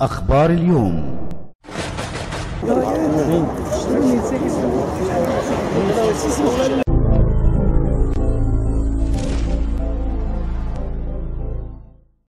أخبار اليوم.